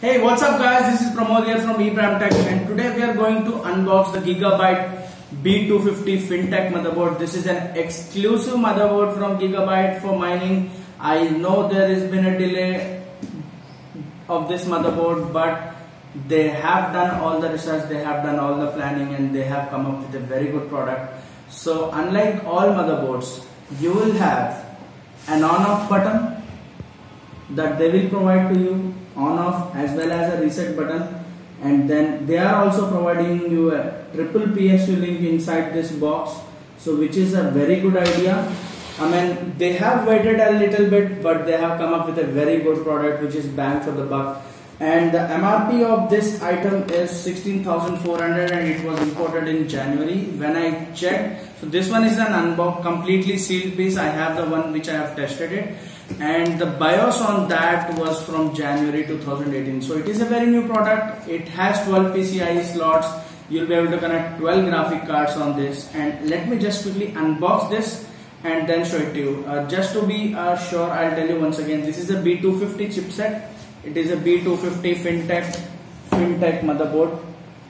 Hey, what's up guys? This is Pramod here from ePram Tech and today we are going to unbox the Gigabyte B250 FinTech motherboard. This is an exclusive motherboard from Gigabyte for mining. I know there has been a delay of this motherboard but they have done all the research, they have done all the planning and they have come up with a very good product. So unlike all motherboards, you will have an on off button that they will provide to you on off as well as a reset button. And then they are also providing you a triple PSU link inside this box so which is a very good idea. I mean they have waited a little bit but they have come up with a very good product which is bang for the buck and the MRP of this item is 16,400 and it was imported in January when I checked. So this one is an unbox completely sealed piece. I have the one which I have tested it. And the BIOS on that was from January 2018 so it is a very new product. It has 12 PCIe slots. You'll be able to connect 12 graphic cards on this. And let me just quickly unbox this and then show it to you. Uh, just to be uh, sure I'll tell you once again. This is a B250 chipset it is a B250 FinTech FinTech motherboard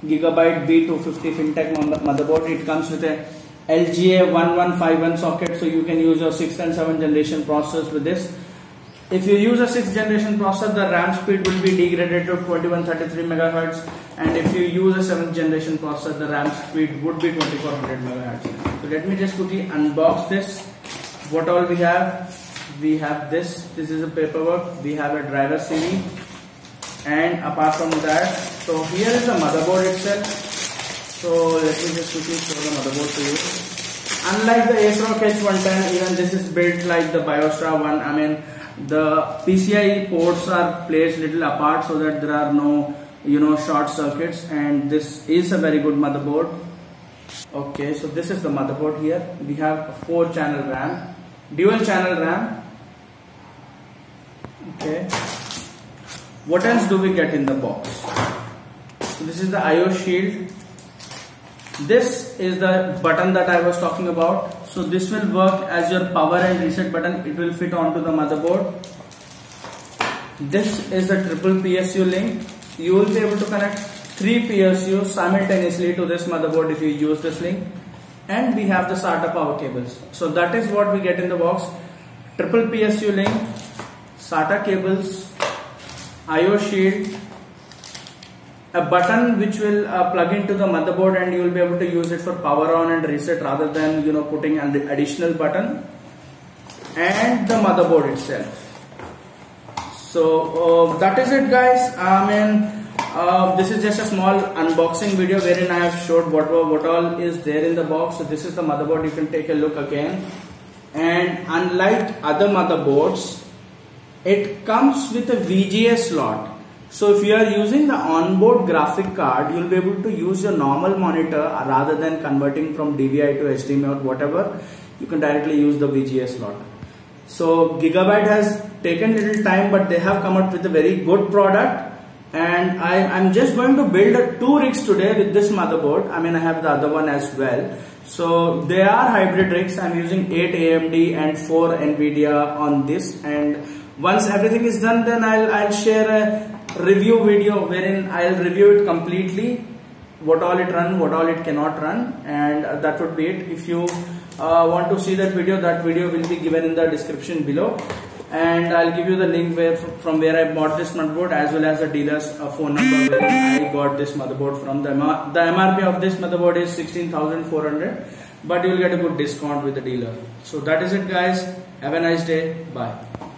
Gigabyte B250 FinTech motherboard. It comes with a LGA 1151 socket so you can use your 6th and 7th generation processors with this. If you use a 6th generation processor the RAM speed will be degraded to 2133 MHz and if you use a 7th generation processor the RAM speed would be 2400 MHz. So let me just quickly unbox this. What all we have? We have this this is a paperwork we have a driver CD and apart from that so here is the motherboard itself. So let me just quickly show the motherboard to you. Unlike the ASRock H110 even this is built like the Biostar one. I mean the PCIe ports are placed little apart so that there are no you know short circuits and this is a very good motherboard. Okay so this is the motherboard here. We have a 4 channel RAM dual channel RAM okay. What else do we get in the box? So this is the IO shield. This is the button that I was talking about. So this will work as your power and reset button. It will fit onto the motherboard. This is a triple PSU link. You will be able to connect three PSUs simultaneously to this motherboard if you use this link. And we have the SATA power cables. So that is what we get in the box. Triple PSU link SATA cables, IO shield, a button which will uh, plug into the motherboard and you will be able to use it for power on and reset rather than you know putting an additional button and the motherboard itself. So uh, that is it guys. I mean uh, this is just a small unboxing video wherein I have showed what, what all is there in the box. So this is the motherboard you can take a look again and unlike other motherboards it comes with a VGA slot. So if you are using the onboard graphic card, you'll be able to use your normal monitor rather than converting from DVI to HDMI or whatever. You can directly use the VGA slot. So Gigabyte has taken little time, but they have come up with a very good product. And I, am just going to build a two rigs today with this motherboard. I mean, I have the other one as well. So they are hybrid rigs. I'm using 8 AMD and 4 NVIDIA on this and once everything is done then I'll, I'll share a review video wherein I'll review it completely what all it run what all it cannot run and that would be it. If you uh, want to see that video that video will be given in the description below. And I'll give you the link where from where I bought this motherboard as well as the dealer's uh, phone number where I got this motherboard from. The, the MRP of this motherboard is 16,400 but you will get a good discount with the dealer. So that is it guys. Have a nice day. Bye